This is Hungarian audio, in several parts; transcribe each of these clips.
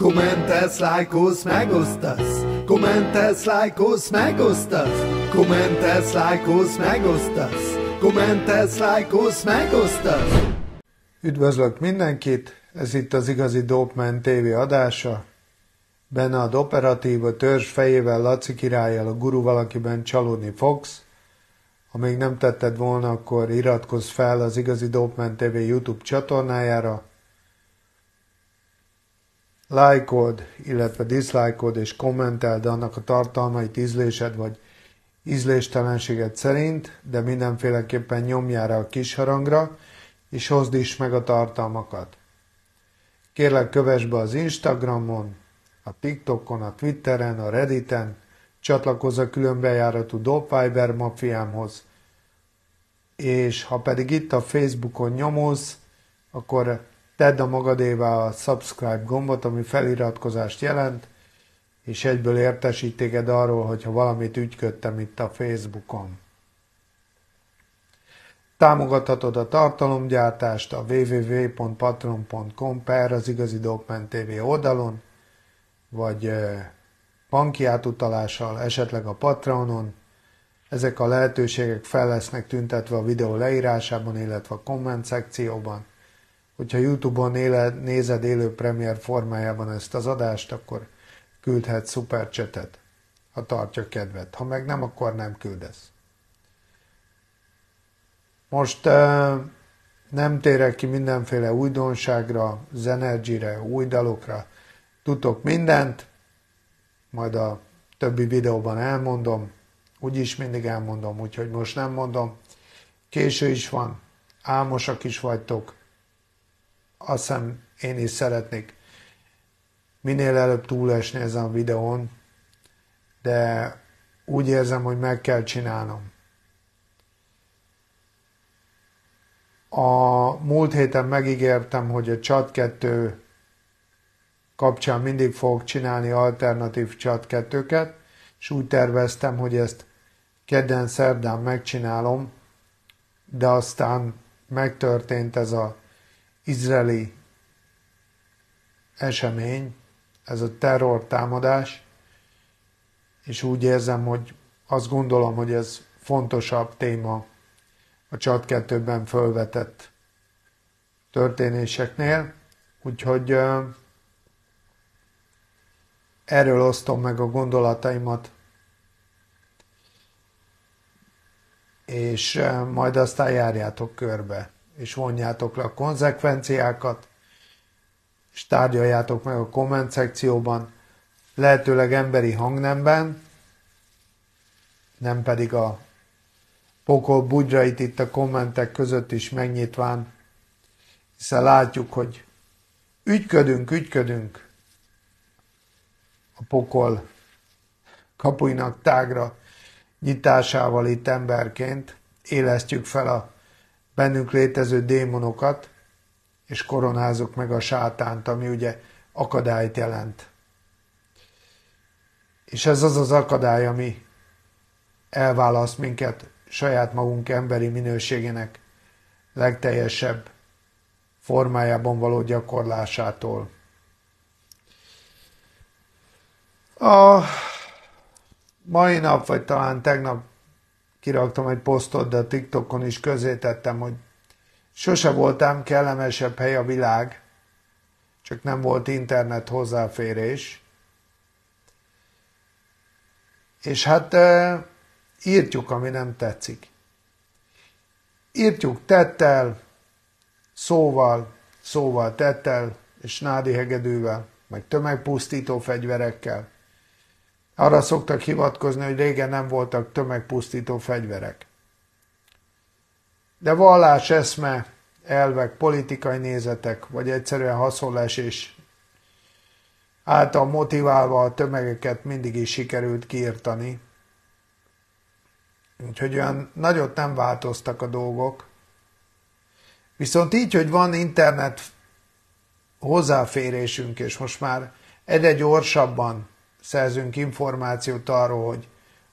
Kommentes, lájkolsz, megosztasz. Kommentes, lájkolsz, megosztasz. Kommentes, lájkolsz, megosztasz. Kommentes, lájkolsz, megosztasz. Üdvözlök mindenkit, ez itt az igazi Dopeman TV adása. Benne a operatív, a törzs fejével, Laci királyjal, a guru valakiben csalódni fogsz. Ha még nem tetted volna, akkor iratkozz fel az igazi Dopeman TV YouTube csatornájára, lájkod, illetve diszlájkod és kommenteld annak a tartalmait ízlésed vagy ízléstelenséged szerint, de mindenféleképpen nyomjára a kis harangra, és hozd is meg a tartalmakat. Kérlek kövess be az Instagramon, a TikTokon, a Twitteren, a Redditen, csatlakozz a különbejáratú Dopfiber mafiámhoz, és ha pedig itt a Facebookon nyomulsz, akkor tedd a magadévá a subscribe gombot, ami feliratkozást jelent, és egyből értesít téged arról, hogyha valamit ügyködtem itt a Facebookon. Támogathatod a tartalomgyártást a www.patron.com per az igazi Dogman TV oldalon, vagy banki átutalással, esetleg a Patreonon. Ezek a lehetőségek fel lesznek tüntetve a videó leírásában, illetve a komment szekcióban. Hogyha Youtube-on éled, nézed élő premier formájában ezt az adást, akkor küldhet szupercsetet, ha tartja kedvet. Ha meg nem, akkor nem küldesz. Most nem térek ki mindenféle újdonságra, zenergyre, új dalokra. Tudok mindent, majd a többi videóban elmondom, úgyis mindig elmondom, úgyhogy most nem mondom. Késő is van, álmosak is vagytok, azt hiszem én is szeretnék minél előbb túlesni ezen a videón, de úgy érzem, hogy meg kell csinálnom. A múlt héten megígértem, hogy a Chat 2 kapcsán mindig fogok csinálni alternatív Chat 2-ket, és úgy terveztem, hogy ezt kedden, szerdán megcsinálom, de aztán megtörtént ez a izraeli esemény, ez a terror támadás, és úgy érzem, hogy azt gondolom, hogy ez fontosabb téma a csat 2-ben fölvetett történéseknél, úgyhogy erről osztom meg a gondolataimat, és majd aztán járjátok körbe és vonjátok le a konzekvenciákat, és tárgyaljátok meg a komment szekcióban, lehetőleg emberi hangnemben, nem pedig a pokol bugyrait itt a kommentek között is megnyitván, hiszen látjuk, hogy ügyködünk, ügyködünk a pokol kapuinak tágra nyitásával itt emberként, élesztjük fel a bennünk létező démonokat, és koronázunk meg a sátánt, ami ugye akadályt jelent. És ez az az akadály, ami elválaszt minket saját magunk emberi minőségének legteljesebb formájában való gyakorlásától. A mai nap, vagy talán tegnap kiraktam egy posztot, de a TikTokon is közé tettem, hogy sose voltam kellemesebb hely a világ, csak nem volt internet hozzáférés. És hát írtjuk, ami nem tetszik. Írtjuk tettel, szóval, szóval tettel, és nádi hegedűvel, meg tömegpusztító fegyverekkel. Arra szoktak hivatkozni, hogy régen nem voltak tömegpusztító fegyverek. De vallás, eszme, elvek, politikai nézetek, vagy egyszerűen haszonlesés által motiválva a tömegeket mindig is sikerült kiirtani. Úgyhogy olyan nagyot nem változtak a dolgok. Viszont így, hogy van internet hozzáférésünk, és most már egyre gyorsabban szerzünk információt arról, hogy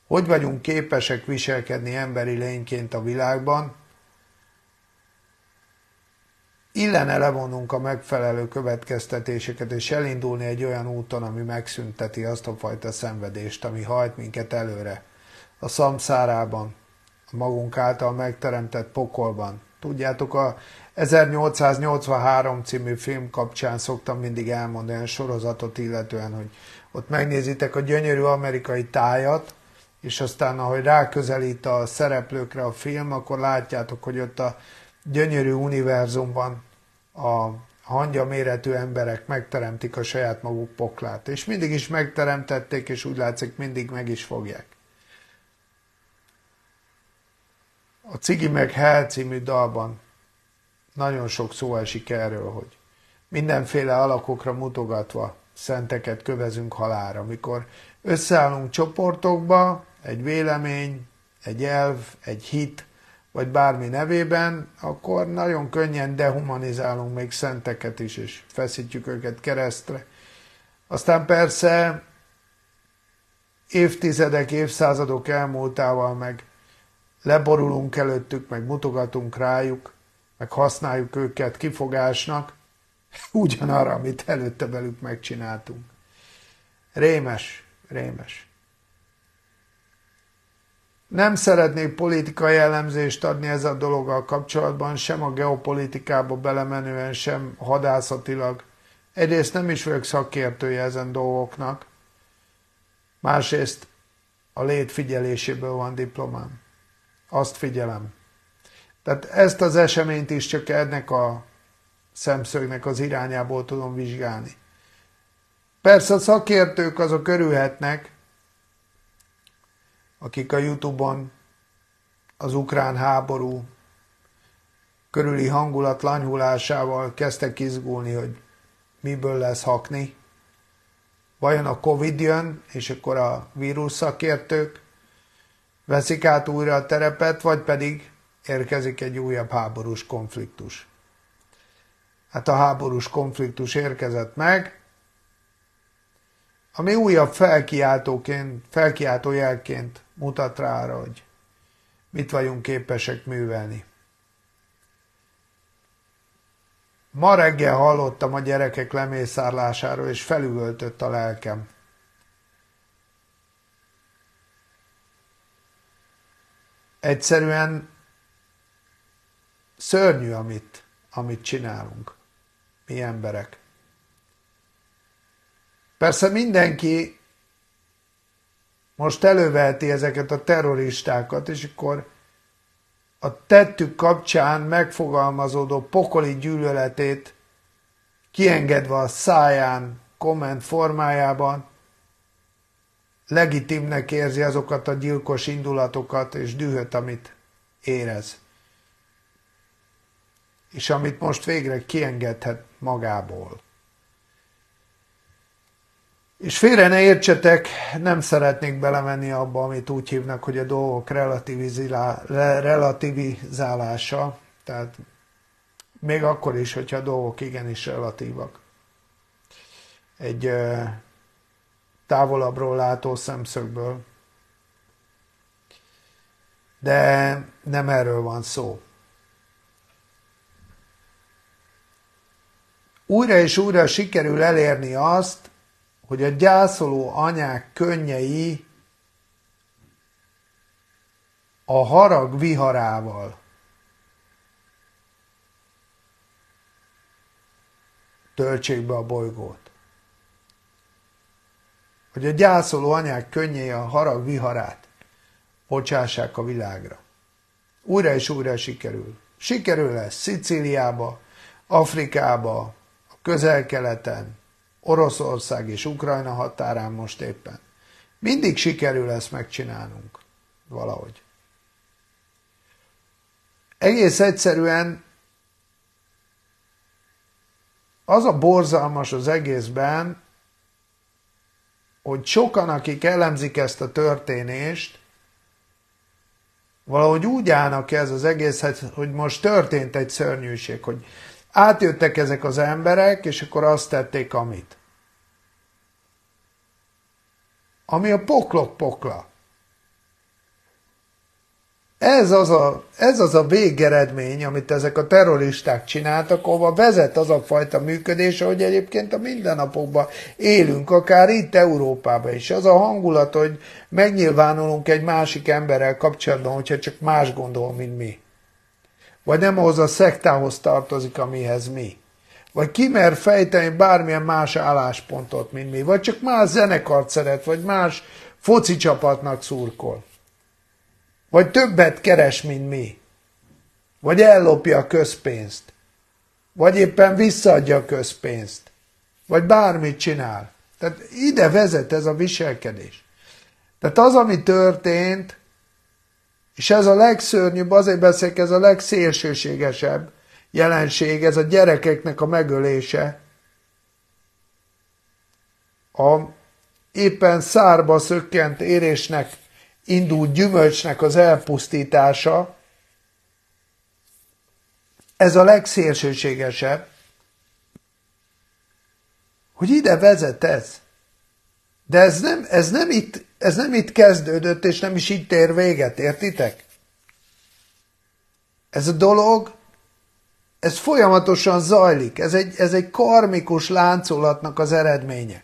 hogy vagyunk képesek viselkedni emberi lényként a világban, illene levonnunk a megfelelő következtetéseket, és elindulni egy olyan úton, ami megszünteti azt a fajta szenvedést, ami hajt minket előre. A szamszárában, a magunk által megteremtett pokolban. Tudjátok, a 1883 című film kapcsán szoktam mindig elmondani a sorozatot illetően, hogy ott megnézitek a gyönyörű amerikai tájat, és aztán ahogy ráközelít a szereplőkre a film, akkor látjátok, hogy ott a gyönyörű univerzumban a hangya méretű emberek megteremtik a saját maguk poklát. És mindig is megteremtették, és úgy látszik, mindig meg is fogják. A Cigi meg Hell című dalban nagyon sok szó esik erről, hogy mindenféle alakokra mutogatva szenteket kövezünk halára. Mikor összeállunk csoportokba, egy vélemény, egy elv, egy hit, vagy bármi nevében, akkor nagyon könnyen dehumanizálunk még szenteket is, és feszítjük őket keresztre. Aztán persze évtizedek, évszázadok elmúltával meg leborulunk előttük, meg mutogatunk rájuk, meg használjuk őket kifogásnak, ugyanarra, amit előtte velük megcsináltunk. Rémes, rémes. Nem szeretnék politikai jellemzést adni ez a dologgal kapcsolatban, sem a geopolitikába belemenően, sem hadászatilag. Egyrészt nem is vagyok szakértője ezen dolgoknak, másrészt a lét figyeléséből van diplomám. Azt figyelem. Tehát ezt az eseményt is csak ennek a szemszögnek az irányából tudom vizsgálni. Persze a szakértők azok örülhetnek, akik a Youtube-on az ukrán háború körüli hangulat lanyhulásával kezdtek izgulni, hogy miből lesz hakni. Vajon a Covid jön, és akkor a vírus szakértők veszik át újra a terepet, vagy pedig érkezik egy újabb háborús konfliktus. Hát a háborús konfliktus érkezett meg, ami újabb felkiáltóként, felkiáltó jelként mutat rá arra, hogy mit vagyunk képesek művelni. Ma reggel hallottam a gyerekek lemészárlásáról, és felüvöltött a lelkem. Egyszerűen szörnyű, amit, amit csinálunk, mi emberek. Persze mindenki most előveheti ezeket a terroristákat, és akkor a tettük kapcsán megfogalmazódó pokoli gyűlöletét kiengedve a száján, komment formájában, legitimnek érzi azokat a gyilkos indulatokat és dühöt, amit érez. És amit most végre kiengedhet magából. És félre ne értsetek, nem szeretnék belemenni abba, amit úgy hívnak, hogy a dolgok relativizálása, tehát még akkor is, hogyha a dolgok igenis relatívak. Egy távolabbról látó szemszögből. De nem erről van szó. Újra és újra sikerül elérni azt, hogy a gyászoló anyák könnyei a harag viharával töltsék be a bolygót. Hogy a gyászoló anyák könnyei a harag viharát bocsássák a világra. Újra és újra sikerül. Sikerül lesz Szicíliába, Afrikába, közel-keleten, Oroszország és Ukrajna határán most éppen. Mindig sikerül ezt megcsinálnunk. Valahogy. Egész egyszerűen az a borzalmas az egészben, hogy sokan, akik elemzik ezt a történést, valahogy úgy állnak ez az egészhez, hogy most történt egy szörnyűség, hogy átjöttek ezek az emberek, és akkor azt tették, amit. ami a poklok pokla. ez az, a, ez az a végeredmény, amit ezek a terroristák csináltak, ahova vezet az a fajta működés, hogy egyébként a mindennapokban élünk, akár itt Európában is. Az a hangulat, hogy megnyilvánulunk egy másik emberrel kapcsolatban, hogyha csak más gondol, mint mi. Vagy nem ahhoz a szektához tartozik, amihez mi. Vagy kimer fejteni bármilyen más álláspontot, mint mi. Vagy csak más zenekart szeret, vagy más foci csapatnak szurkol. Vagy többet keres, mint mi. Vagy ellopja a közpénzt. Vagy éppen visszaadja a közpénzt. Vagy bármit csinál. Tehát ide vezet ez a viselkedés. Tehát az, ami történt, és ez a legszörnyűbb, azért beszélek, ez a legszélsőségesebb jelenség, ez a gyerekeknek a megölése, a éppen szárba szökkent érésnek indult gyümölcsnek az elpusztítása, ez a legszélsőségesebb, hogy ide vezet ez. De ez nem, ez, nem itt, ez nem itt kezdődött, és nem is itt ér véget, értitek? Ez a dolog, ez folyamatosan zajlik, ez egy, ez egy karmikus láncolatnak az eredménye.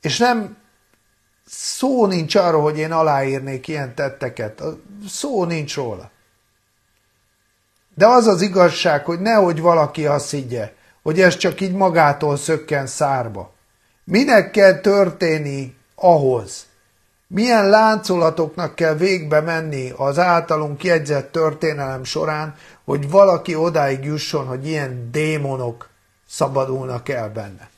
És nem Szó nincs arról, hogy én aláírnék ilyen tetteket. Szó nincs róla. De az az igazság, hogy nehogy valaki azt higgye, hogy ez csak így magától szökken szárba. Minek kell történni ahhoz? Milyen láncolatoknak kell végbe menni az általunk jegyzett történelem során, hogy valaki odáig jusson, hogy ilyen démonok szabadulnak el benne?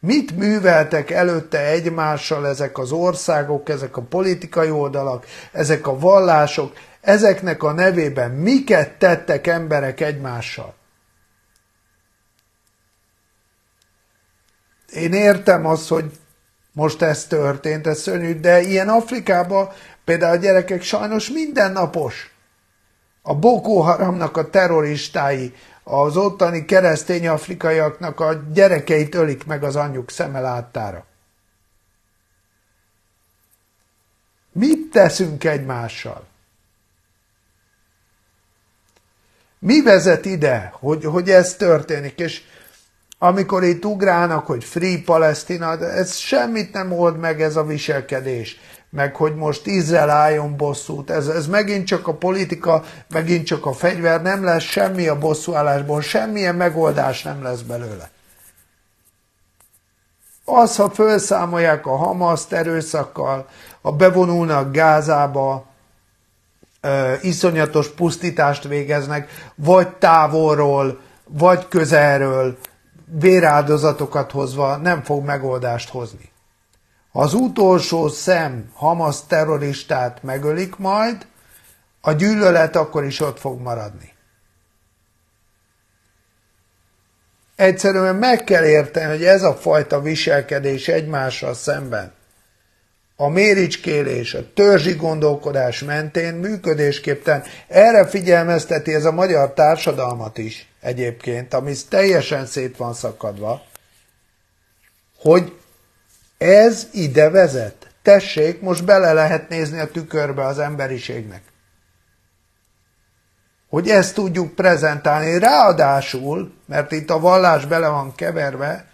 Mit műveltek előtte egymással ezek az országok, ezek a politikai oldalak, ezek a vallások, ezeknek a nevében miket tettek emberek egymással? Én értem azt, hogy most ez történt, ez szörnyű, de ilyen Afrikában például a gyerekek sajnos mindennapos. A Boko Haramnak a terroristái, az ottani keresztény afrikaiaknak a gyerekeit ölik meg az anyjuk szeme láttára. Mit teszünk egymással? Mi vezet ide, hogy, hogy ez történik? És amikor itt ugrálnak, hogy Free Palestina, ez semmit nem old meg ez a viselkedés meg hogy most Izrael álljon bosszút. Ez, ez megint csak a politika, megint csak a fegyver, nem lesz semmi a bosszúállásból, semmilyen megoldás nem lesz belőle. Az, ha felszámolják a Hamaszt erőszakkal, ha bevonulnak Gázába, ö, iszonyatos pusztítást végeznek, vagy távolról, vagy közelről, véráldozatokat hozva nem fog megoldást hozni. Az utolsó szem Hamas terroristát megölik majd, a gyűlölet akkor is ott fog maradni. Egyszerűen meg kell érteni, hogy ez a fajta viselkedés egymással szemben, a méricskélés, a törzsi gondolkodás mentén működésképtelen. Erre figyelmezteti ez a magyar társadalmat is egyébként, ami teljesen szét van szakadva, hogy ez ide vezet. Tessék, most bele lehet nézni a tükörbe az emberiségnek. Hogy ezt tudjuk prezentálni. Ráadásul, mert itt a vallás bele van keverve,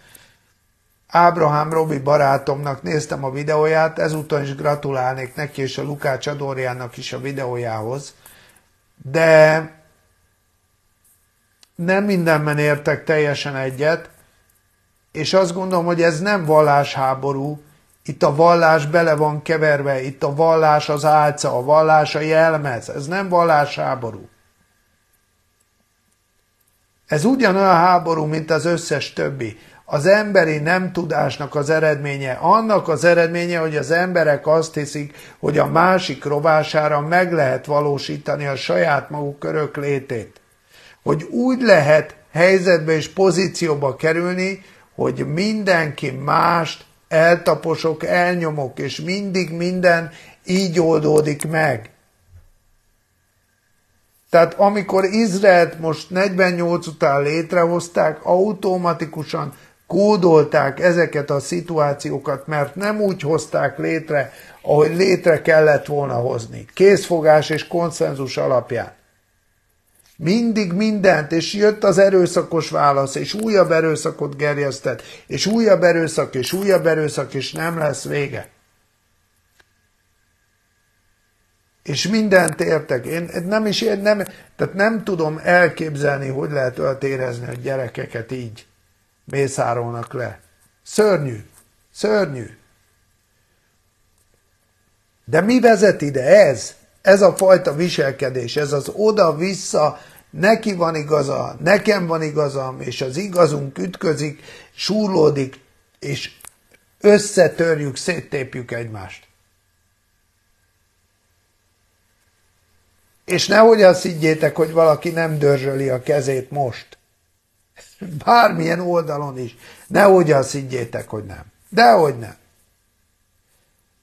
Ábrahám Robi barátomnak néztem a videóját, ezúton is gratulálnék neki és a Lukács Adorjának is a videójához, de nem mindenben értek teljesen egyet, és azt gondolom, hogy ez nem vallásháború, itt a vallás bele van keverve, itt a vallás az álca, a vallás a jelmez, ez nem vallásháború. Ez ugyanolyan háború, mint az összes többi. Az emberi nem tudásnak az eredménye, annak az eredménye, hogy az emberek azt hiszik, hogy a másik rovására meg lehet valósítani a saját maguk örök létét. Hogy úgy lehet helyzetbe és pozícióba kerülni, hogy mindenki mást eltaposok, elnyomok, és mindig minden így oldódik meg. Tehát amikor Izraelt most 48 után létrehozták, automatikusan kódolták ezeket a szituációkat, mert nem úgy hozták létre, ahogy létre kellett volna hozni. Készfogás és konszenzus alapján. Mindig mindent, és jött az erőszakos válasz, és újabb erőszakot gerjesztett, és újabb erőszak, és újabb erőszak, és nem lesz vége. És mindent értek. Én nem is én nem, tehát nem tudom elképzelni, hogy lehet ölt érezni, hogy gyerekeket így mészárolnak le. Szörnyű. Szörnyű. De mi vezet ide? Ez. Ez a fajta viselkedés, ez az oda-vissza, neki van igaza, nekem van igazam, és az igazunk ütközik, súrlódik, és összetörjük, széttépjük egymást. És nehogy azt higgyétek, hogy valaki nem dörzsöli a kezét most. Bármilyen oldalon is. Nehogy azt higgyétek, hogy nem. Dehogy nem.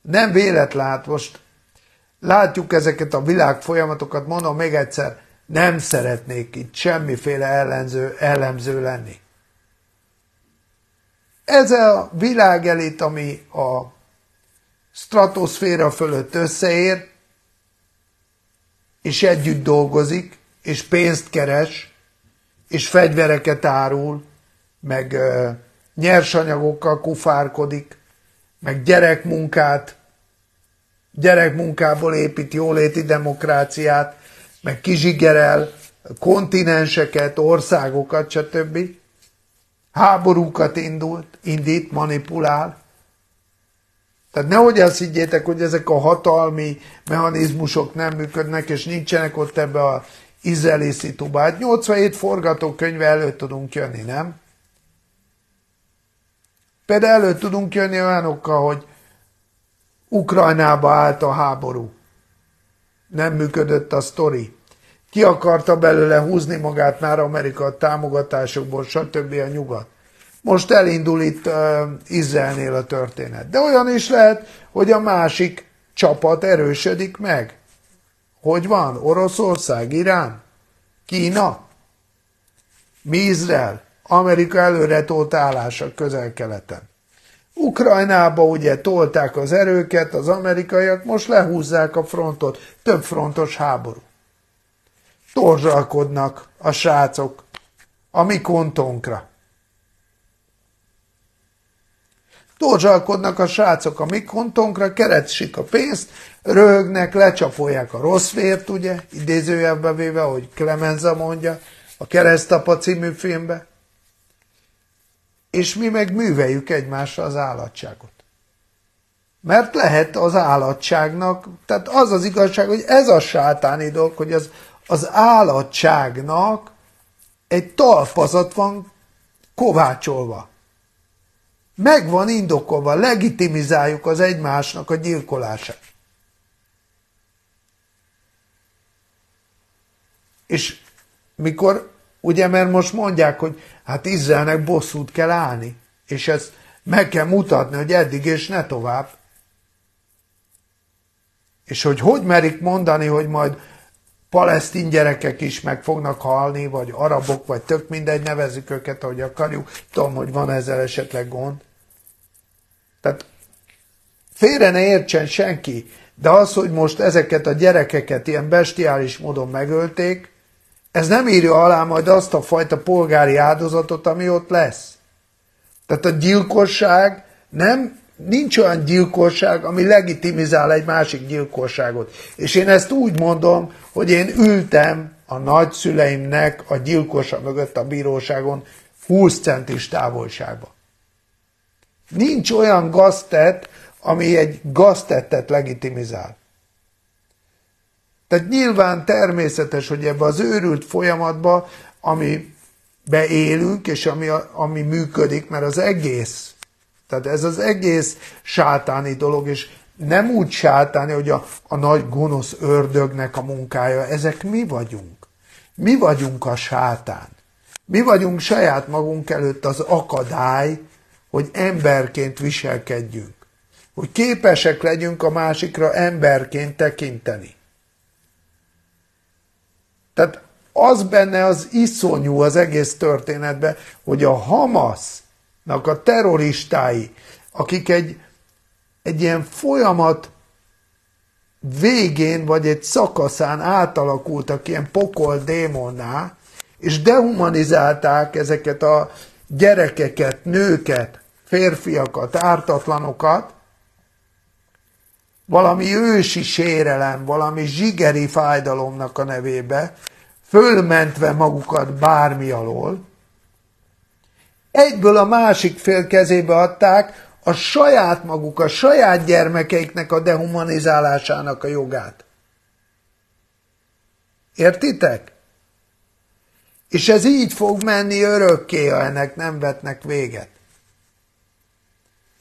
Nem véletlen, hát most látjuk ezeket a világ folyamatokat, mondom még egyszer, nem szeretnék itt semmiféle ellenző, ellenző lenni. Ez a világelit, ami a stratoszféra fölött összeér, és együtt dolgozik, és pénzt keres, és fegyvereket árul, meg uh, nyersanyagokkal kufárkodik, meg gyerekmunkát, gyerekmunkából épít jóléti demokráciát, meg kizsigerel kontinenseket, országokat, stb. Háborúkat indult, indít, manipulál. Tehát nehogy azt higgyétek, hogy ezek a hatalmi mechanizmusok nem működnek, és nincsenek ott ebbe a izraeli szituba. Hát 87 forgatókönyve előtt tudunk jönni, nem? Például előtt tudunk jönni olyanokkal, hogy Ukrajnába állt a háború. Nem működött a sztori. Ki akarta belőle húzni magát már Amerika támogatásokból, stb. a nyugat. Most elindul itt uh, Izraelnél a történet. De olyan is lehet, hogy a másik csapat erősödik meg. Hogy van? Oroszország, Irán, Kína, mi Izrael, Amerika előre tolt állása közel-keleten. Ukrajnába ugye tolták az erőket, az amerikaiak most lehúzzák a frontot, több frontos háború. Torzsalkodnak a srácok a mi kontónkra. Torzsalkodnak a srácok a mi kontónkra, keretsik a pénzt, röhögnek, lecsapolják a rossz vért, ugye, idézőjelbe véve, hogy Clemenza mondja, a Keresztapa című filmbe. És mi meg műveljük egymásra az állatságot. Mert lehet az állatságnak, tehát az az igazság, hogy ez a sátáni dolog, hogy az, az állatságnak egy talpazat van kovácsolva. Meg van indokolva, legitimizáljuk az egymásnak a gyilkolását. És mikor, ugye mert most mondják, hogy hát Izraelnek bosszút kell állni, és ezt meg kell mutatni, hogy eddig és ne tovább. És hogy hogy merik mondani, hogy majd palesztin gyerekek is meg fognak halni, vagy arabok, vagy tök mindegy, nevezzük őket, ahogy akarjuk. Tudom, hogy van ezzel esetleg gond. Tehát félre ne értsen senki, de az, hogy most ezeket a gyerekeket ilyen bestiális módon megölték, ez nem írja alá majd azt a fajta polgári áldozatot, ami ott lesz. Tehát a gyilkosság nem, nincs olyan gyilkosság, ami legitimizál egy másik gyilkosságot. És én ezt úgy mondom, hogy én ültem a nagyszüleimnek a gyilkosa mögött a bíróságon 20 centis távolságban. Nincs olyan gaztet, ami egy gaztettet legitimizál. Tehát nyilván természetes, hogy ebbe az őrült folyamatba, ami beélünk, és ami, ami működik, mert az egész, tehát ez az egész sátáni dolog, és nem úgy sátáni, hogy a, a nagy gonosz ördögnek a munkája, ezek mi vagyunk. Mi vagyunk a sátán. Mi vagyunk saját magunk előtt az akadály, hogy emberként viselkedjünk. Hogy képesek legyünk a másikra emberként tekinteni. Tehát az benne az iszonyú az egész történetben, hogy a Hamas a terroristái, akik egy, egy ilyen folyamat végén, vagy egy szakaszán átalakultak ilyen pokol démonná, és dehumanizálták ezeket a gyerekeket, nőket, férfiakat, ártatlanokat, valami ősi sérelem, valami zsigeri fájdalomnak a nevébe, fölmentve magukat bármi alól, egyből a másik fél kezébe adták a saját maguk, a saját gyermekeiknek a dehumanizálásának a jogát. Értitek? És ez így fog menni örökké, ha ennek nem vetnek véget.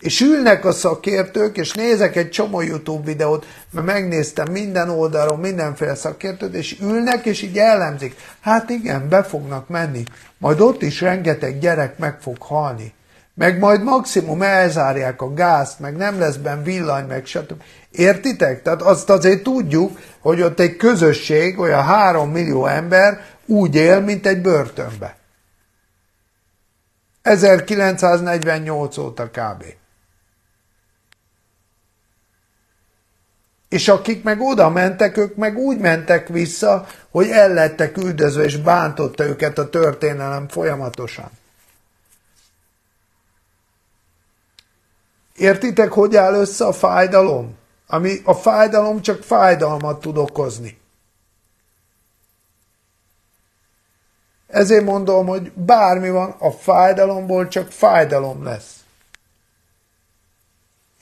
És ülnek a szakértők, és nézek egy csomó YouTube videót, mert megnéztem minden oldalon mindenféle szakértőt, és ülnek, és így ellemzik. Hát igen, be fognak menni. Majd ott is rengeteg gyerek meg fog halni. Meg majd maximum elzárják a gázt, meg nem lesz benne villany, meg stb. Értitek? Tehát azt azért tudjuk, hogy ott egy közösség, olyan három millió ember úgy él, mint egy börtönbe. 1948 óta kb. És akik meg oda mentek, ők meg úgy mentek vissza, hogy el lettek üldözve, és bántotta őket a történelem folyamatosan. Értitek, hogy áll össze a fájdalom? Ami a fájdalom csak fájdalmat tud okozni. Ezért mondom, hogy bármi van, a fájdalomból csak fájdalom lesz.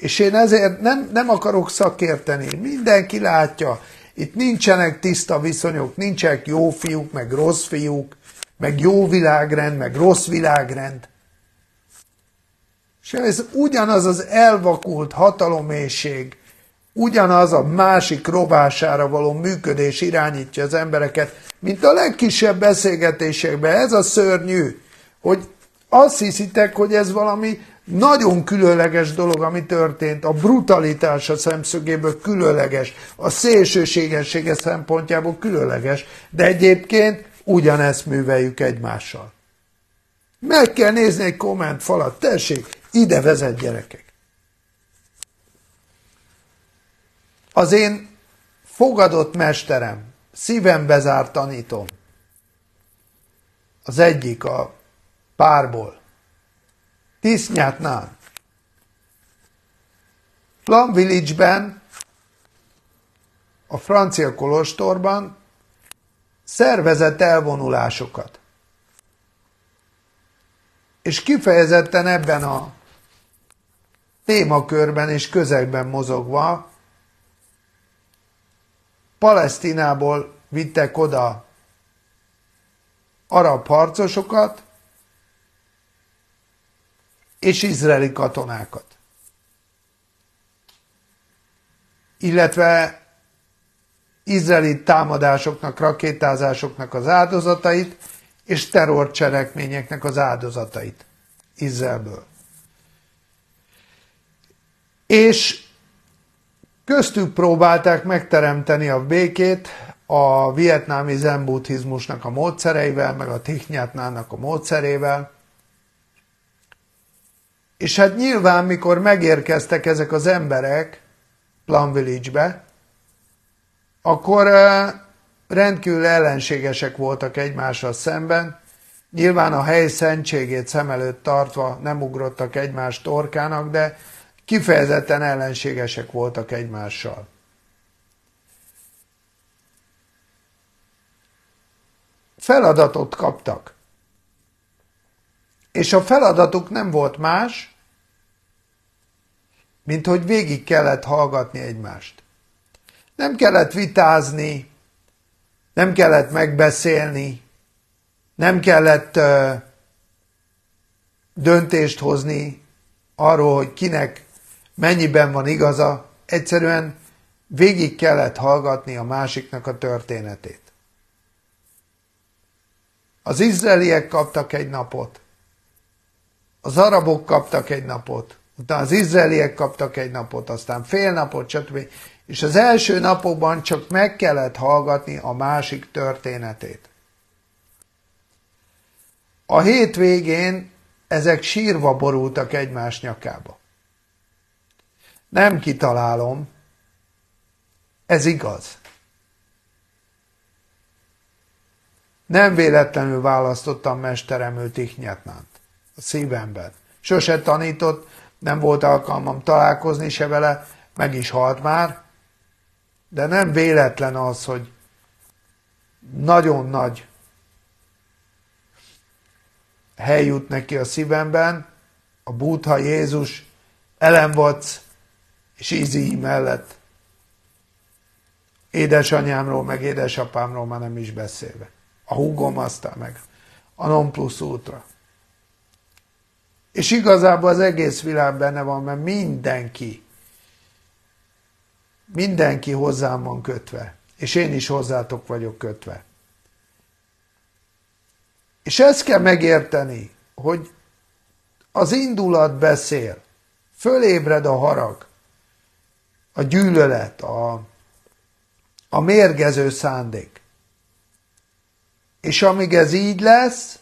És én ezért nem, nem akarok szakérteni. Mindenki látja, itt nincsenek tiszta viszonyok, nincsenek jó fiúk, meg rossz fiúk, meg jó világrend, meg rossz világrend. És ez ugyanaz az elvakult hatalomészség, ugyanaz a másik rovására való működés irányítja az embereket, mint a legkisebb beszélgetésekben. Ez a szörnyű, hogy azt hiszitek, hogy ez valami nagyon különleges dolog, ami történt, a brutalitás a szemszögéből különleges, a szélsőségessége szempontjából különleges, de egyébként ugyanezt műveljük egymással. Meg kell nézni egy komment falat, tessék, ide vezet gyerekek. Az én fogadott mesterem, szívem bezárt tanítom. Az egyik a párból. Tisznyátnál. Plum Village-ben, a francia kolostorban szervezett elvonulásokat. És kifejezetten ebben a témakörben és közegben mozogva Palesztinából vittek oda arab harcosokat és izraeli katonákat. Illetve izraeli támadásoknak, rakétázásoknak az áldozatait, és terrorcselekményeknek az áldozatait Izraelből. És köztük próbálták megteremteni a békét a vietnámi zen buddhizmusnak a módszereivel, meg a tichnyátnának a módszerével. És hát nyilván, mikor megérkeztek ezek az emberek Plum Village-be, akkor rendkívül ellenségesek voltak egymással szemben, nyilván a hely szentségét szem előtt tartva nem ugrottak egymás torkának, de kifejezetten ellenségesek voltak egymással. Feladatot kaptak. És a feladatuk nem volt más, mint hogy végig kellett hallgatni egymást. Nem kellett vitázni, nem kellett megbeszélni, nem kellett ö, döntést hozni arról, hogy kinek mennyiben van igaza, egyszerűen végig kellett hallgatni a másiknak a történetét. Az izraeliek kaptak egy napot, az arabok kaptak egy napot, utána az izraeliek kaptak egy napot, aztán fél napot, stb. És az első napokban csak meg kellett hallgatni a másik történetét. A hét végén ezek sírva borultak egymás nyakába. Nem kitalálom, ez igaz. Nem véletlenül választottam mesterem őt Ichnyetnánt a szívemben. Sose tanított, nem volt alkalmam találkozni se vele, meg is halt már, de nem véletlen az, hogy nagyon nagy hely jut neki a szívemben, a Buddha, Jézus, Ellen Watts és Izzy mellett. Édesanyámról, meg édesapámról már nem is beszélve. A húgom aztán meg a non plus ultra. És igazából az egész világ benne van, mert mindenki, mindenki hozzám van kötve. És én is hozzátok vagyok kötve. És ezt kell megérteni, hogy az indulat beszél, fölébred a harag, a gyűlölet, a, a mérgező szándék. És amíg ez így lesz,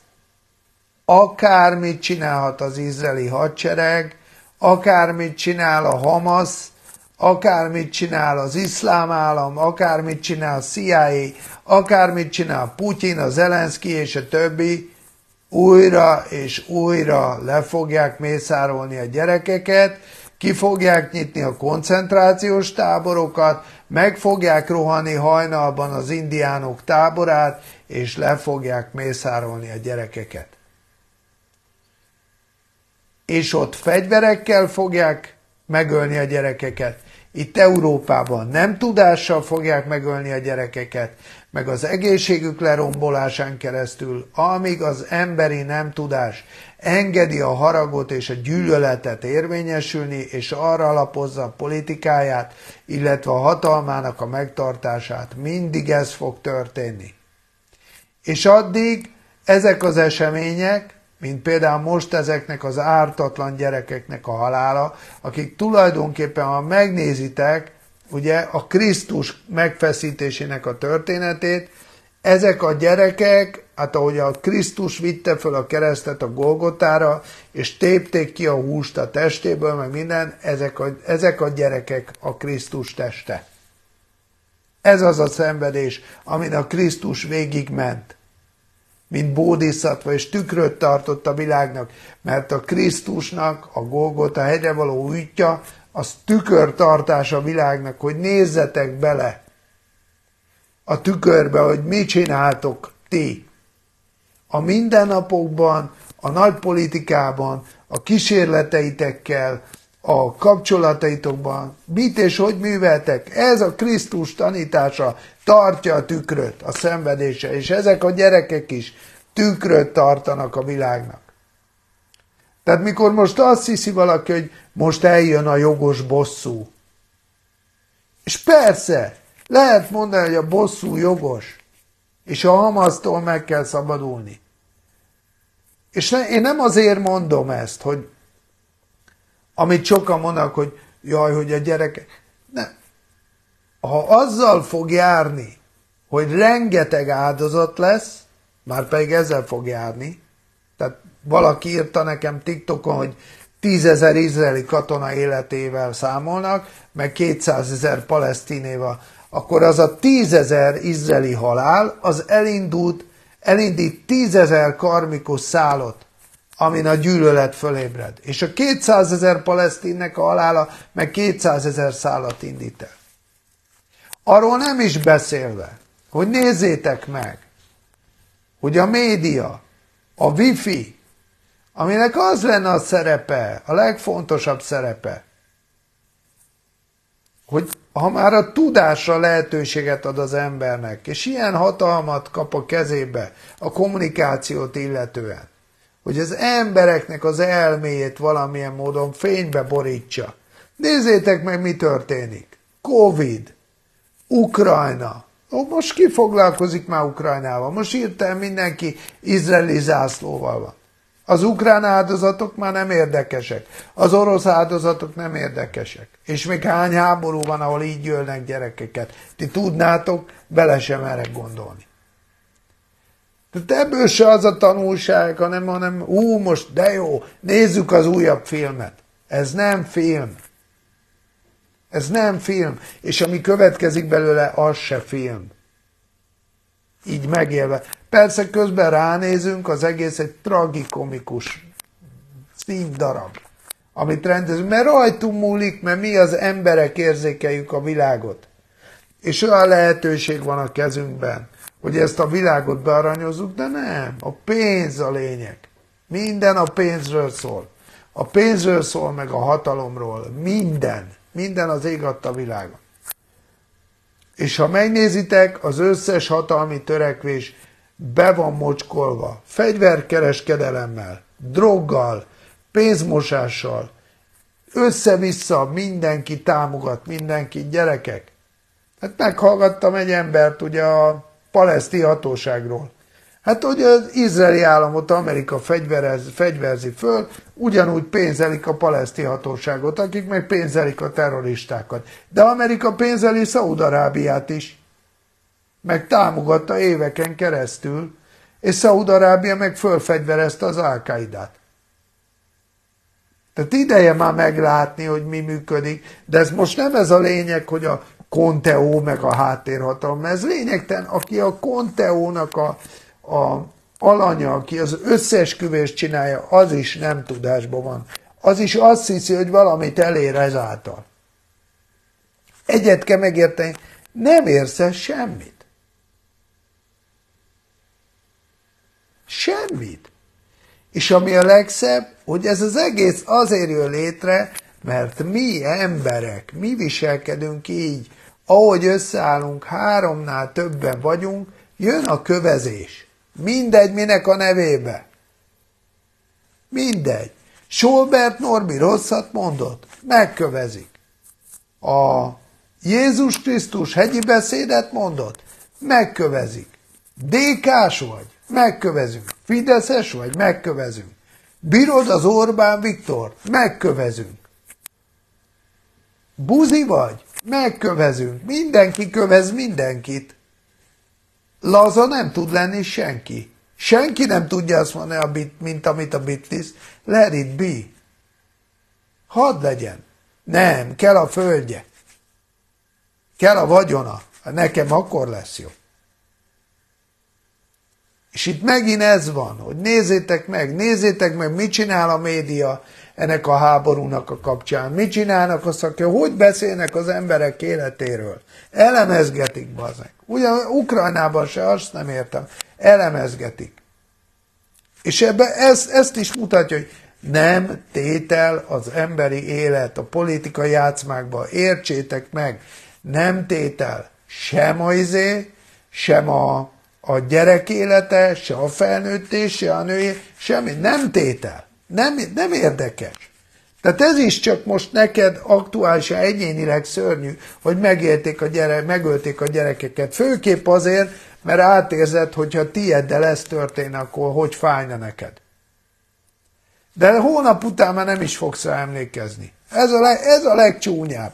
akármit csinálhat az izraeli hadsereg, akármit csinál a Hamas, akármit csinál az iszlám állam, akármit csinál CIA, akármit csinál Putyin, az Zelenszky és a többi, újra és újra le fogják mészárolni a gyerekeket, ki fogják nyitni a koncentrációs táborokat, meg fogják rohani hajnalban az indiánok táborát, és le fogják mészárolni a gyerekeket. És ott fegyverekkel fogják megölni a gyerekeket. Itt Európában nem tudással fogják megölni a gyerekeket, meg az egészségük lerombolásán keresztül, amíg az emberi nem tudás engedi a haragot és a gyűlöletet érvényesülni, és arra alapozza a politikáját, illetve a hatalmának a megtartását, mindig ez fog történni. És addig ezek az események, mint például most ezeknek az ártatlan gyerekeknek a halála, akik tulajdonképpen, ha megnézitek, ugye a Krisztus megfeszítésének a történetét, ezek a gyerekek, hát ahogy a Krisztus vitte föl a keresztet a Golgotára, és tépték ki a húst a testéből, meg minden, ezek a, ezek a gyerekek a Krisztus teste. Ez az a szenvedés, amin a Krisztus végigment mint bódiszatva, és tükröt tartott a világnak, mert a Krisztusnak, a Golgota hegyre való útja, az tükörtartás a világnak, hogy nézzetek bele a tükörbe, hogy mit csináltok ti. A mindennapokban, a nagypolitikában, a kísérleteitekkel, a kapcsolataitokban, mit és hogy műveltek. Ez a Krisztus tanítása tartja a tükröt, a szenvedése, és ezek a gyerekek is tükröt tartanak a világnak. Tehát mikor most azt hiszi valaki, hogy most eljön a jogos bosszú, és persze, lehet mondani, hogy a bosszú jogos, és a hamasztól meg kell szabadulni. És ne, én nem azért mondom ezt, hogy amit sokan mondanak, hogy jaj, hogy a gyerekek... Ha azzal fog járni, hogy rengeteg áldozat lesz, már pedig ezzel fog járni, tehát valaki írta nekem TikTokon, hogy tízezer izraeli katona életével számolnak, meg 200 ezer palesztinéval, akkor az a tízezer izraeli halál, az elindult, elindít tízezer karmikus szálot amin a gyűlölet fölébred. És a 200 ezer palesztinnek a halála meg 200 ezer szállat indít el. Arról nem is beszélve, hogy nézzétek meg, hogy a média, a wifi, aminek az lenne a szerepe, a legfontosabb szerepe, hogy ha már a tudásra lehetőséget ad az embernek, és ilyen hatalmat kap a kezébe a kommunikációt illetően, hogy az embereknek az elméjét valamilyen módon fénybe borítsa. Nézzétek meg, mi történik. Covid, Ukrajna. Ó, most ki foglalkozik már Ukrajnával? Most írtam mindenki izraeli zászlóval van. Az ukrán áldozatok már nem érdekesek. Az orosz áldozatok nem érdekesek. És még hány háború van, ahol így jönnek gyerekeket. Ti tudnátok, bele sem merek gondolni. Tehát ebből se az a tanulság, hanem, hanem ú, most de jó, nézzük az újabb filmet. Ez nem film. Ez nem film. És ami következik belőle, az se film. Így megélve. Persze közben ránézünk, az egész egy tragikomikus színdarab, amit rendezünk, mert rajtunk múlik, mert mi az emberek érzékeljük a világot. És olyan lehetőség van a kezünkben, hogy ezt a világot bearanyozzuk, de nem. A pénz a lényeg. Minden a pénzről szól. A pénzről szól, meg a hatalomról. Minden. Minden az ég adta világon. És ha megnézitek, az összes hatalmi törekvés be van mocskolva. Fegyverkereskedelemmel, droggal, pénzmosással, össze-vissza mindenki támogat, mindenki, gyerekek. Hát meghallgattam egy embert ugye a paleszti hatóságról. Hát hogy az izraeli államot Amerika fegyverez, fegyverzi föl, ugyanúgy pénzelik a paleszti hatóságot, akik meg pénzelik a terroristákat. De Amerika pénzeli Szaúd-Arábiát is, meg támogatta éveken keresztül, és Szaúd-Arábia meg fölfegyverezte az Al-Qaidát. Tehát ideje már meglátni, hogy mi működik, de ez most nem ez a lényeg, hogy a Conteo meg a háttérhatalom, ez lényegtelen, aki a Conteónak a, a alanya, aki az összesküvést csinálja, az is nem tudásban van. Az is azt hiszi, hogy valamit elér ezáltal. Egyet kell megérteni, nem érsz el semmit. Semmit. És ami a legszebb, hogy ez az egész azért jön létre, mert mi emberek, mi viselkedünk így, ahogy összeállunk, háromnál többen vagyunk, jön a kövezés. Mindegy, minek a nevébe. Mindegy. Solbert Norbi rosszat mondott, megkövezik. A Jézus Krisztus hegyi beszédet mondott, megkövezik. DK-s vagy, megkövezünk. Fideszes vagy, megkövezünk. Bírod az Orbán Viktor, megkövezünk. Buzi vagy, megkövezünk. Mindenki kövez mindenkit. Laza nem tud lenni senki. Senki nem tudja azt mondani, mint amit a Beatles. Let it be. Hadd legyen. Nem, kell a földje. Kell a vagyona. Nekem akkor lesz jó. És itt megint ez van, hogy nézzétek meg, nézzétek meg, mit csinál a média ennek a háborúnak a kapcsán. Mit csinálnak a szakja, hogy beszélnek az emberek életéről. Elemezgetik, bazeg. Ugyan Ukrajnában se, azt nem értem. Elemezgetik. És ebbe ez, ezt is mutatja, hogy nem tétel az emberi élet a politikai játszmákba. Értsétek meg, nem tétel sem a izé, sem a, a gyerek élete, se a felnőtté, se a női, semmi. Nem tétel. Nem, nem érdekes. Tehát ez is csak most neked aktuálisan egyénileg szörnyű, hogy megélték a gyere, megölték a gyerekeket. Főképp azért, mert átérzed, hogyha tieddel ez történne, akkor hogy fájna neked. De hónap után már nem is fogsz rá emlékezni. Ez a, leg, ez a legcsúnyább.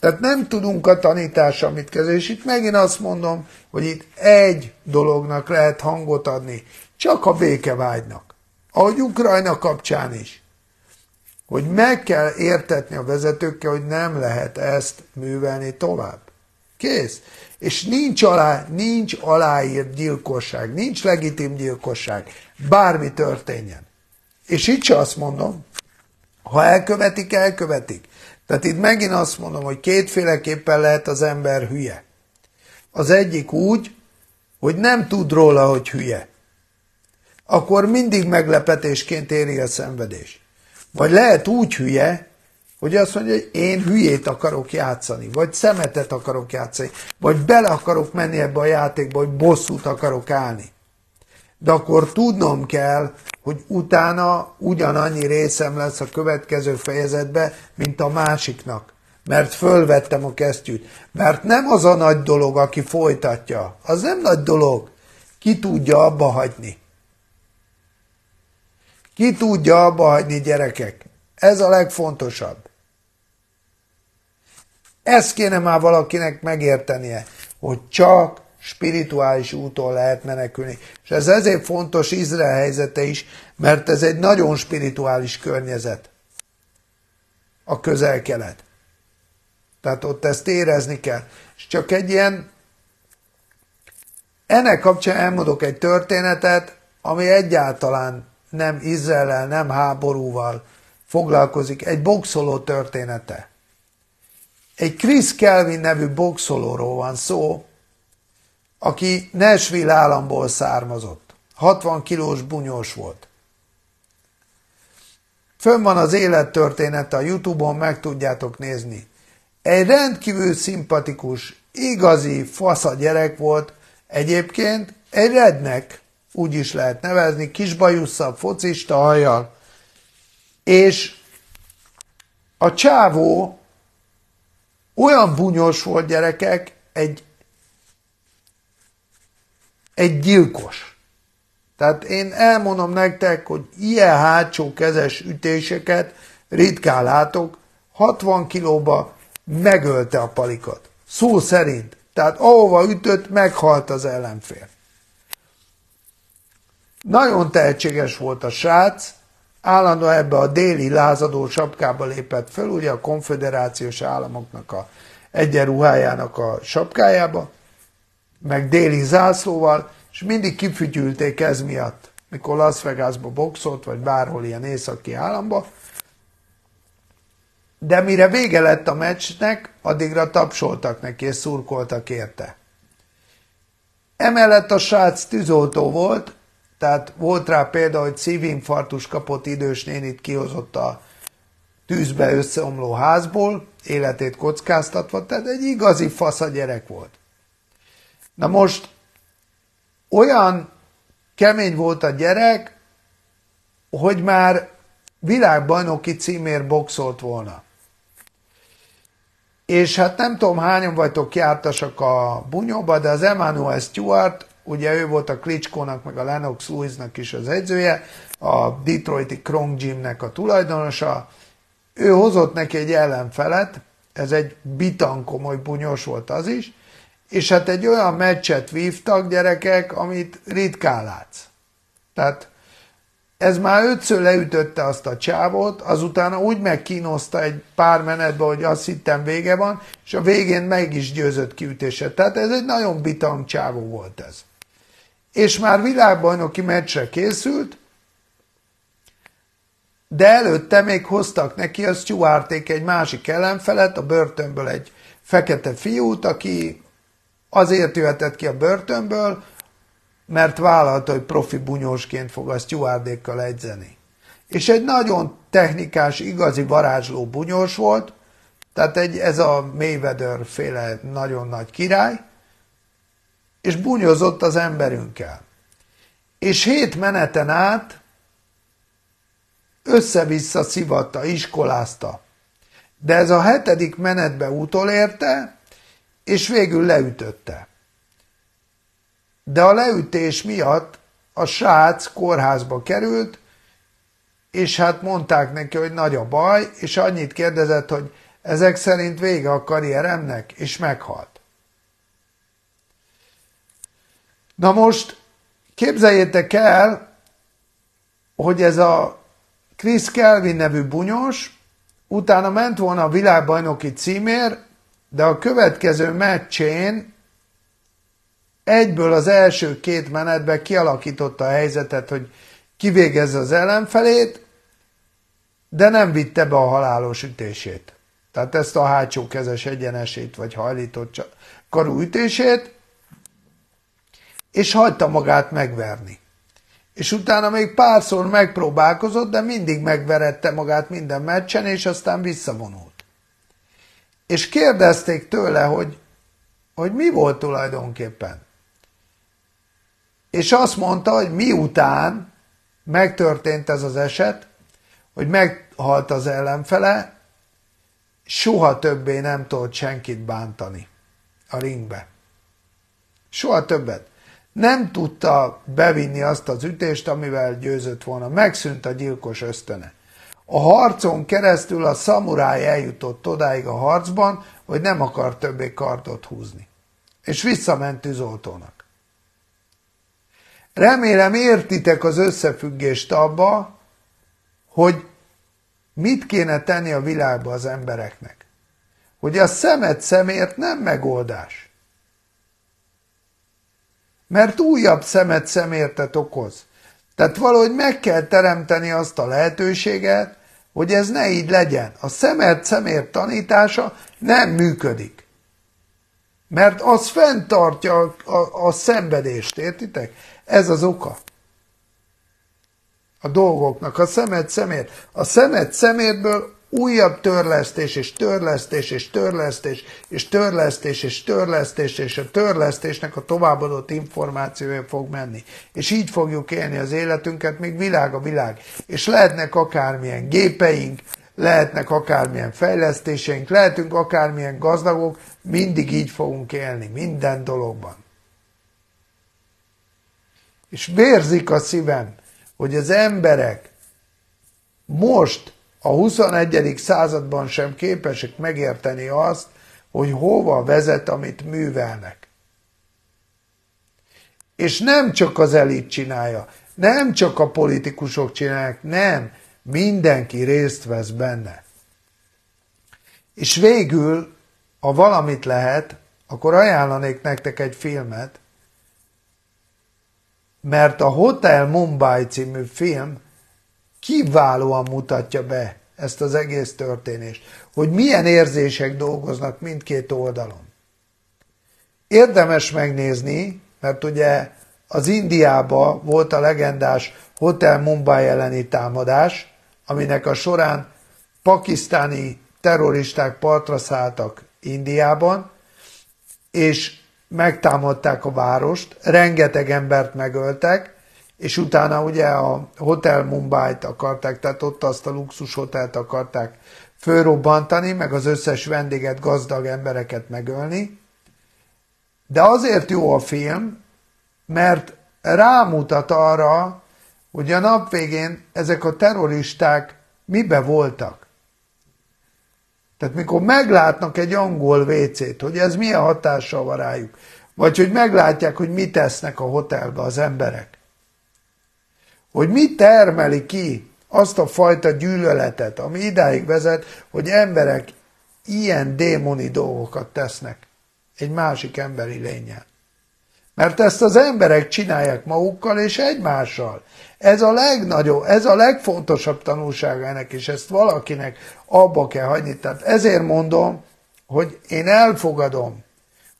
Tehát nem tudunk a tanítás, amit kezdeni. És itt megint azt mondom, hogy itt egy dolognak lehet hangot adni, csak a békevágynak. Ahogy Ukrajna kapcsán is hogy meg kell értetni a vezetőkkel, hogy nem lehet ezt művelni tovább. Kész. És nincs, alá, nincs aláírt gyilkosság, nincs legitim gyilkosság, bármi történjen. És itt se azt mondom, ha elkövetik, elkövetik. Tehát itt megint azt mondom, hogy kétféleképpen lehet az ember hülye. Az egyik úgy, hogy nem tud róla, hogy hülye. Akkor mindig meglepetésként éri a szenvedést. Vagy lehet úgy hülye, hogy azt mondja, hogy én hülyét akarok játszani, vagy szemetet akarok játszani, vagy bele akarok menni ebbe a játékba, hogy bosszút akarok állni. De akkor tudnom kell, hogy utána ugyanannyi részem lesz a következő fejezetbe, mint a másiknak. Mert fölvettem a kesztyűt. Mert nem az a nagy dolog, aki folytatja. Az nem nagy dolog. Ki tudja abba hagyni. Ki tudja abba hagyni gyerekek? Ez a legfontosabb. Ezt kéne már valakinek megértenie, hogy csak spirituális úton lehet menekülni. És ez ezért fontos Izrael helyzete is, mert ez egy nagyon spirituális környezet. A közel-kelet. Tehát ott ezt érezni kell. És csak egy ilyen, ennek kapcsán elmondok egy történetet, ami egyáltalán nem Izrael, nem háborúval foglalkozik, egy boxoló története. Egy Chris Kelvin nevű boxolóról van szó, aki Nashville államból származott. 60 kilós bunyós volt. Fönn van az élettörténete a Youtube-on, meg tudjátok nézni. Egy rendkívül szimpatikus, igazi fasza gyerek volt, egyébként egy rednek, úgy is lehet nevezni, kisbajusszabb, focista hajjal, és a csávó olyan bunyos volt gyerekek, egy, egy gyilkos. Tehát én elmondom nektek, hogy ilyen hátsó kezes ütéseket ritkán látok, 60 kilóba megölte a palikat. Szó szerint. Tehát ahova ütött, meghalt az ellenfél. Nagyon tehetséges volt a srác, állandóan ebbe a déli lázadó sapkába lépett föl, ugye a konfederációs államoknak a egyenruhájának a sapkájába, meg déli zászlóval, és mindig kifütyülték ez miatt, mikor Las Vegasba boxolt, vagy bárhol ilyen északi államba. De mire vége lett a meccsnek, addigra tapsoltak neki, és szurkoltak érte. Emellett a srác tűzoltó volt, tehát volt rá példa, hogy szívinfarktus kapott idős nénit kihozott a tűzbe összeomló házból, életét kockáztatva, tehát egy igazi fasz a gyerek volt. Na most olyan kemény volt a gyerek, hogy már világbajnoki címér boxolt volna. És hát nem tudom hányan vagytok jártasak a bunyóba, de az Emmanuel Stewart ugye ő volt a Klitschko-nak, meg a Lennox Lewisnak is az edzője, a Detroiti Kronk Gymnek a tulajdonosa, ő hozott neki egy ellenfelet, ez egy bitan komoly bunyos volt az is, és hát egy olyan meccset vívtak gyerekek, amit ritkán látsz. Tehát ez már ötször leütötte azt a csávot, azután úgy megkínozta egy pár menetbe, hogy azt hittem vége van, és a végén meg is győzött kiütése. Tehát ez egy nagyon bitang csávó volt ez és már világbajnoki meccsre készült, de előtte még hoztak neki a Stuarték egy másik ellenfelet, a börtönből egy fekete fiút, aki azért jöhetett ki a börtönből, mert vállalta, hogy profi bunyósként fog a Stuartékkal edzeni. És egy nagyon technikás, igazi varázsló bunyós volt, tehát egy, ez a Mayweather féle nagyon nagy király, és bunyozott az emberünkkel. És hét meneten át össze-vissza szivatta, iskolázta. De ez a hetedik menetbe utolérte, és végül leütötte. De a leütés miatt a srác kórházba került, és hát mondták neki, hogy nagy a baj, és annyit kérdezett, hogy ezek szerint vége a karrieremnek, és meghalt. Na most képzeljétek el, hogy ez a Chris Kelvin nevű bunyos, utána ment volna a világbajnoki címér, de a következő meccsén egyből az első két menetben kialakította a helyzetet, hogy kivégezze az ellenfelét, de nem vitte be a halálos ütését. Tehát ezt a hátsó kezes egyenesét, vagy hajlított karú ütését, és hagyta magát megverni. És utána még párszor megpróbálkozott, de mindig megverette magát minden meccsen, és aztán visszavonult. És kérdezték tőle, hogy, hogy mi volt tulajdonképpen. És azt mondta, hogy miután megtörtént ez az eset, hogy meghalt az ellenfele, soha többé nem tudott senkit bántani a ringbe. Soha többet nem tudta bevinni azt az ütést, amivel győzött volna. Megszűnt a gyilkos ösztöne. A harcon keresztül a szamuráj eljutott odáig a harcban, hogy nem akar többé kardot húzni. és visszament tűzoltónak. Remélem értitek az összefüggést abba, hogy mit kéne tenni a világba az embereknek. Hogy a szemet szemért nem megoldás. Mert újabb szemet szemértet okoz. Tehát valahogy meg kell teremteni azt a lehetőséget, hogy ez ne így legyen. A szemet szemért tanítása nem működik. Mert az fenntartja a, a, a szenvedést, értitek? Ez az oka a dolgoknak, a szemet szemért. A szemet szemétből újabb törlesztés, és törlesztés, és törlesztés, és törlesztés, és törlesztés, és a törlesztésnek a továbbadott információja fog menni. És így fogjuk élni az életünket, még világ a világ. És lehetnek akármilyen gépeink, lehetnek akármilyen fejlesztéseink, lehetünk akármilyen gazdagok, mindig így fogunk élni, minden dologban. És vérzik a szívem, hogy az emberek most a 21. században sem képesek megérteni azt, hogy hova vezet, amit művelnek. És nem csak az elit csinálja, nem csak a politikusok csinálják, nem, mindenki részt vesz benne. És végül, ha valamit lehet, akkor ajánlanék nektek egy filmet, mert a Hotel Mumbai című film kiválóan mutatja be ezt az egész történést, hogy milyen érzések dolgoznak mindkét oldalon. Érdemes megnézni, mert ugye az Indiában volt a legendás Hotel Mumbai elleni támadás, aminek a során pakisztáni terroristák partra szálltak Indiában, és megtámadták a várost, rengeteg embert megöltek, és utána ugye a Hotel Mumbai-t akarták, tehát ott azt a luxus hotelt akarták fölrobbantani, meg az összes vendéget, gazdag embereket megölni. De azért jó a film, mert rámutat arra, hogy a nap végén ezek a terroristák mibe voltak. Tehát mikor meglátnak egy angol WC-t, hogy ez milyen hatással van rájuk, vagy hogy meglátják, hogy mit tesznek a hotelbe az emberek, hogy mit termeli ki azt a fajta gyűlöletet, ami idáig vezet, hogy emberek ilyen démoni dolgokat tesznek egy másik emberi lényel. Mert ezt az emberek csinálják magukkal és egymással. Ez a legnagyobb, ez a legfontosabb tanulsága ennek, és ezt valakinek abba kell hagyni. Tehát ezért mondom, hogy én elfogadom,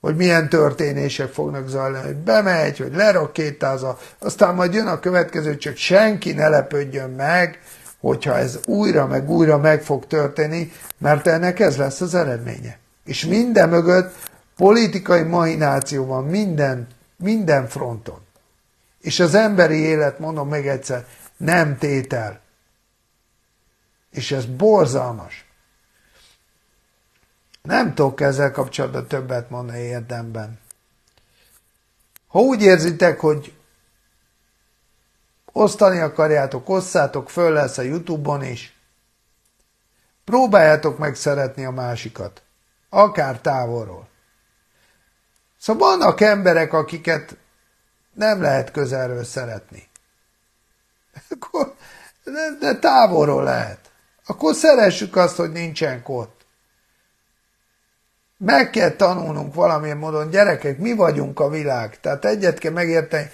hogy milyen történések fognak zajlani, hogy bemegy, hogy lerakétázza, aztán majd jön a következő, csak senki ne lepődjön meg, hogyha ez újra meg újra meg fog történni, mert ennek ez lesz az eredménye. És minden mögött politikai mahináció van minden, minden fronton. És az emberi élet, mondom még egyszer, nem tétel. És ez borzalmas. Nem tudok ezzel kapcsolatban többet mondani érdemben. Ha úgy érzitek, hogy osztani akarjátok, osszátok, föl lesz a Youtube-on is. Próbáljátok meg szeretni a másikat, akár távolról. Szóval vannak emberek, akiket nem lehet közelről szeretni. de, de távolról lehet. Akkor szeressük azt, hogy nincsen ott. Meg kell tanulnunk valamilyen módon, gyerekek, mi vagyunk a világ. Tehát egyet kell megérteni,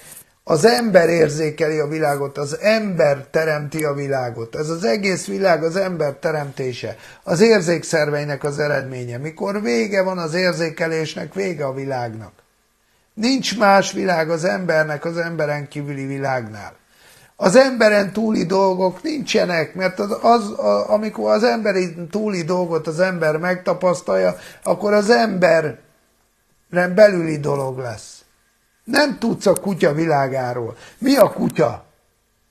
az ember érzékeli a világot, az ember teremti a világot. Ez az egész világ az ember teremtése, az érzékszerveinek az eredménye. Mikor vége van az érzékelésnek, vége a világnak. Nincs más világ az embernek az emberen kívüli világnál. Az emberen túli dolgok nincsenek, mert az, az, amikor az emberi túli dolgot az ember megtapasztalja, akkor az emberen belüli dolog lesz. Nem tudsz a kutya világáról. Mi a kutya?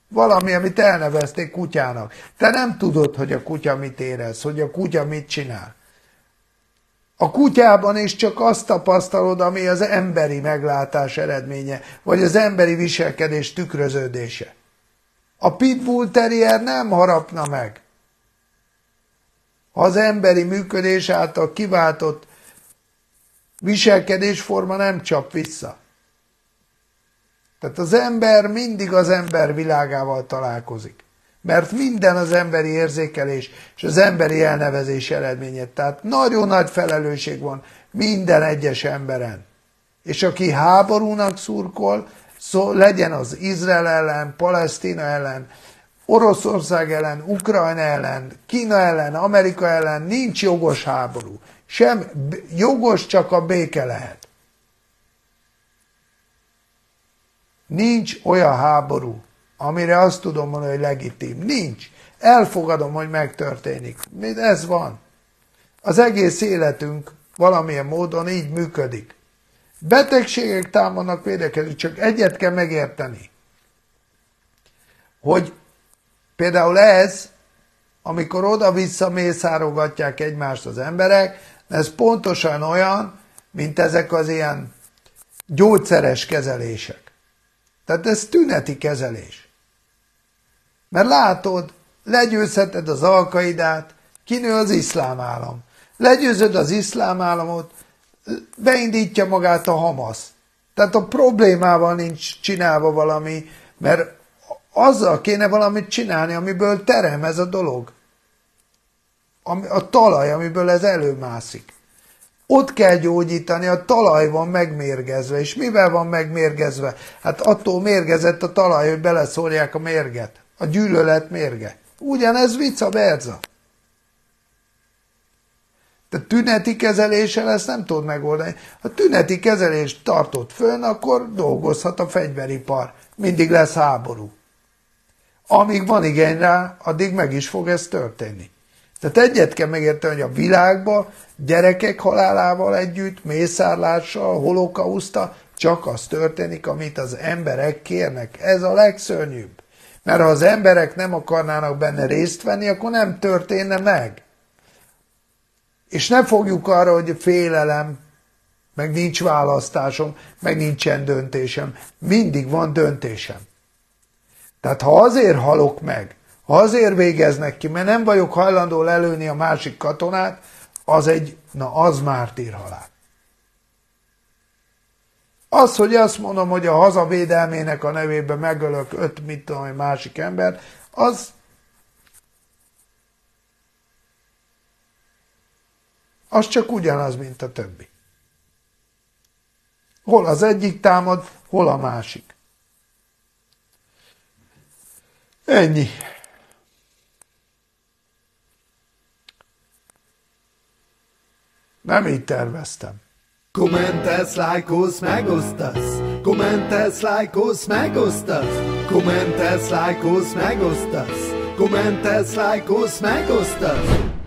Valami, amit elnevezték kutyának. Te nem tudod, hogy a kutya mit érez, hogy a kutya mit csinál. A kutyában is csak azt tapasztalod, ami az emberi meglátás eredménye, vagy az emberi viselkedés tükröződése. A pitbull terrier nem harapna meg. Az emberi működés által kiváltott viselkedésforma nem csap vissza. Tehát az ember mindig az ember világával találkozik. Mert minden az emberi érzékelés és az emberi elnevezés eredménye. Tehát nagyon nagy felelősség van minden egyes emberen. És aki háborúnak szurkol, szó, legyen az Izrael ellen, Palesztina ellen, Oroszország ellen, Ukrajna ellen, Kína ellen, Amerika ellen, nincs jogos háború. Sem jogos csak a béke lehet. Nincs olyan háború, amire azt tudom mondani, hogy legitim. Nincs. Elfogadom, hogy megtörténik. Ez van. Az egész életünk valamilyen módon így működik. Betegségek támadnak védekezni, csak egyet kell megérteni, hogy például ez, amikor oda-vissza mészárogatják egymást az emberek, ez pontosan olyan, mint ezek az ilyen gyógyszeres kezelések. Tehát ez tüneti kezelés. Mert látod, legyőzheted az alkaidát, kinő az iszlám állam. Legyőzöd az iszlám államot, beindítja magát a Hamas. Tehát a problémával nincs csinálva valami, mert azzal kéne valamit csinálni, amiből terem ez a dolog. A talaj, amiből ez előmászik. Ott kell gyógyítani, a talaj van megmérgezve. És mivel van megmérgezve? Hát attól mérgezett a talaj, hogy beleszórják a mérget. A gyűlölet mérge. Ugyanez vica berza. De tüneti kezeléssel ezt nem tud megoldani. Ha tüneti kezelést tartott fönn, akkor dolgozhat a fegyveripar. Mindig lesz háború. Amíg van igény rá, addig meg is fog ez történni. Tehát egyet kell megérteni, hogy a világban gyerekek halálával együtt, mészárlással, holokauszta, csak az történik, amit az emberek kérnek. Ez a legszörnyűbb. Mert ha az emberek nem akarnának benne részt venni, akkor nem történne meg. És ne fogjuk arra, hogy félelem, meg nincs választásom, meg nincsen döntésem. Mindig van döntésem. Tehát ha azért halok meg, ha azért végeznek ki, mert nem vagyok hajlandó lelőni a másik katonát, az egy, na az mártírhalál. Az, hogy azt mondom, hogy a hazavédelmének a nevében megölök öt, mit tudom, másik ember, az az csak ugyanaz, mint a többi. Hol az egyik támad, hol a másik. Ennyi. Nem így terveztem. Kommentes, lájkolsz, megosztasz. Kommentes, lájkolsz, megosztasz. Kommentes, lájkolsz, megosztasz. Kommentes, lájkolsz, megosztasz.